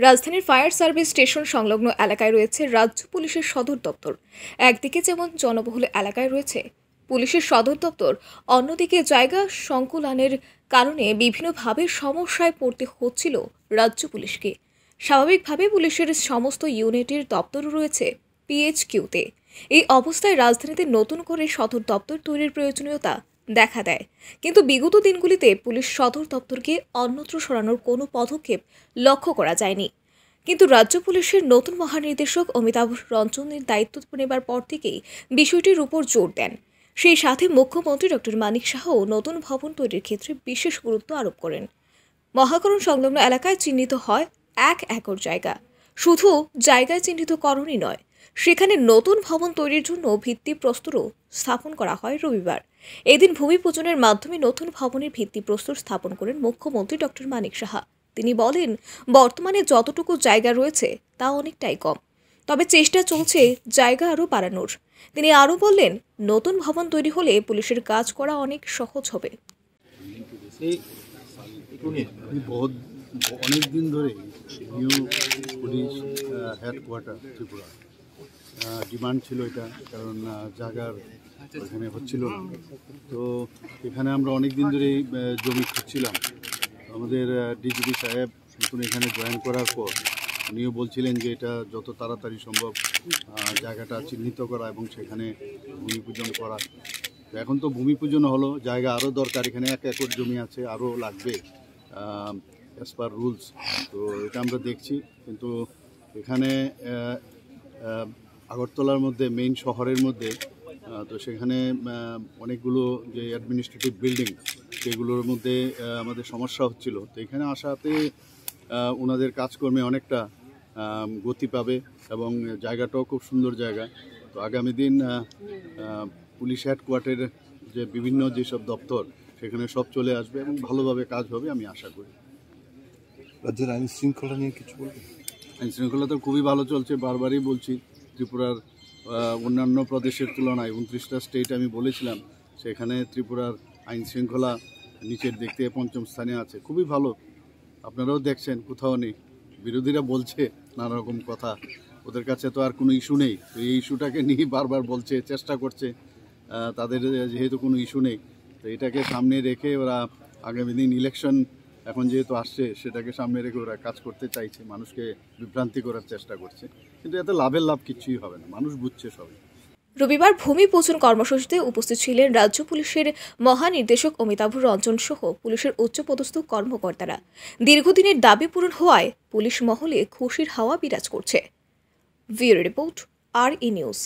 রাজধানীর fire service station সংলগ্ন এলাকায় রয়েছে রাজ্য পুলিশের সদর দপ্তর। একদিকে যেমন জনবহুল এলাকায় রয়েছে পুলিশের সদর দপ্তর, অন্যদিকে জায়গা সংকুলানের কারণে বিভিন্নভাবে সমস্যায় পড়তে হচ্ছিল রাজ্য পুলিশকে। স্বাভাবিকভাবে পুলিশের সমস্ত ইউনিটের দপ্তর রয়েছে পিএইচকিউতে এই অবস্থায় রাজধানীতে নতুন করে সদর দপ্তর তৈরির প্রয়োজনীয়তা দেখা দেয়। কিন্তু বিগত দিনগুলিতে পুলিশ সদর দপ্তরকে অন্যত্র সরানোর কোনো পদক্ষেপ লক্ষ্য করা যায়নি। কিন্তু রাজ্য পুলিশের নতুন মহানির্দেশক অমিতাভ রঞ্জনের দায়িত্ব নেবার পর থেকেই বিষয়টির উপর জোর দেন। সেই সাথে মুখ্যমন্ত্রী ডক্টর মানিক শাহও নতুন ভবন তৈরির ক্ষেত্রে বিশেষ গুরুত্ব আরোপ করেন। মহাকরণ সংলগ্ন এলাকায় চিহ্নিত হয় এক একর জায়গা। শুধু জায়গায় চিহ্নিতকরণই নয় সেখানে নতুন ভবন তৈরির জন্য ভিত্তিপ্রস্তরও স্থাপন করা হয় রবিবার। এদিন ভূমি পূজনের মাধ্যমে নতুন ভবনের ভিত্তিপ্রস্তর স্থাপন করেন মুখ্যমন্ত্রী ডক্টর মানিক সাহা। তিনি বলেন, বর্তমানে যতটুকু জায়গা রয়েছে তা অনেকটাই কম। তবে চেষ্টা চলছে জায়গা আরও বাড়ানোর। তিনি আরও বললেন, নতুন ভবন তৈরি হলে পুলিশের কাজ করা অনেক সহজ হবে। এই এই অনেক দিন ধরে new police headquarter Tripura. Demand ছিল এটা কারণ আহ, জায়গার ওখানে হচ্ছিল না। তো এখানে আমরা অনেক দিন ধরেই জমি খুঁজছিলাম। আমাদের ডিজিপি সাহেব নতুন এখানে জয়েন করার পর উনিও বলছিলেন যে এটা যত তাড়াতাড়ি সম্ভব জায়গাটা চিহ্নিত করা এবং সেখানে ভূমি পূজন করা এখন তো ভূমি পূজন হলো জায়গা আরও দরকার এখানে এক একর জমি আছে আরও লাগবে অ্যাজ পার রুলস তো এটা আমরা দেখছি কিন্তু এখানে আগরতলার মধ্যে মেইন শহরের মধ্যে তো সেখানে অনেকগুলো যে অ্যাডমিনিস্ট্রেটিভ বিল্ডিং সেগুলোর মধ্যে আমাদের সমস্যা হচ্ছিল। তো এখানে আসাতে ওনাদের কাজকর্মে অনেকটা গতি পাবে এবং জায়গাটাও খুব সুন্দর জায়গা। তো আগামী দিন পুলিশ হেডকোয়ার্টারের যে বিভিন্ন যেসব দপ্তর সেখানে সব চলে আসবে এবং ভালোভাবে কাজ হবে আমি আশা করি। রাজ্যের আইন শৃঙ্খলা নিয়ে কিছু বলবেন? আইন শৃঙ্খলা তো খুবই ভালো চলছে বারবারই বলছি। ত্রিপুরার অন্যান্য প্রদেশের তুলনায় উনত্রিশটা স্টেট আমি বলেছিলাম, সেখানে ত্রিপুরার আইন শৃঙ্খলা নিচের দিক থেকে পঞ্চম স্থানে আছে। খুবই ভালো। আপনারাও দেখছেন, কোথাও নেই। বিরোধীরা বলছে নানা রকম কথা। ওদের কাছে তো আর কোনো ইস্যু নেই। তো এই ইস্যুটাকে নিয়ে বারবার বলছে, চেষ্টা করছে। তাদের যেহেতু কোনো ইস্যু নেই, তো এটাকে সামনে রেখে ওরা আগামী দিন ইলেকশন এখন যেহেতু আসছে, সেটাকে সামনে রেখে ওরা কাজ করতে চাইছে, মানুষকে বিভ্রান্তি করার চেষ্টা করছে। কিন্তু এতে লাভের লাভ কিছুই হবে না, মানুষ বুঝছে সবাই। রবিবার ভূমি পূজন কর্মসূচিতে উপস্থিত ছিলেন রাজ্য পুলিশের মহানির্দেশক অমিতাভ রঞ্জন সহ পুলিশের উচ্চপদস্থ কর্মকর্তারা। দীর্ঘদিনের দাবি পূরণ হওয়ায় পুলিশ মহলে খুশির হাওয়া বিরাজ করছে। রিপোর্ট আর ই নিউজ।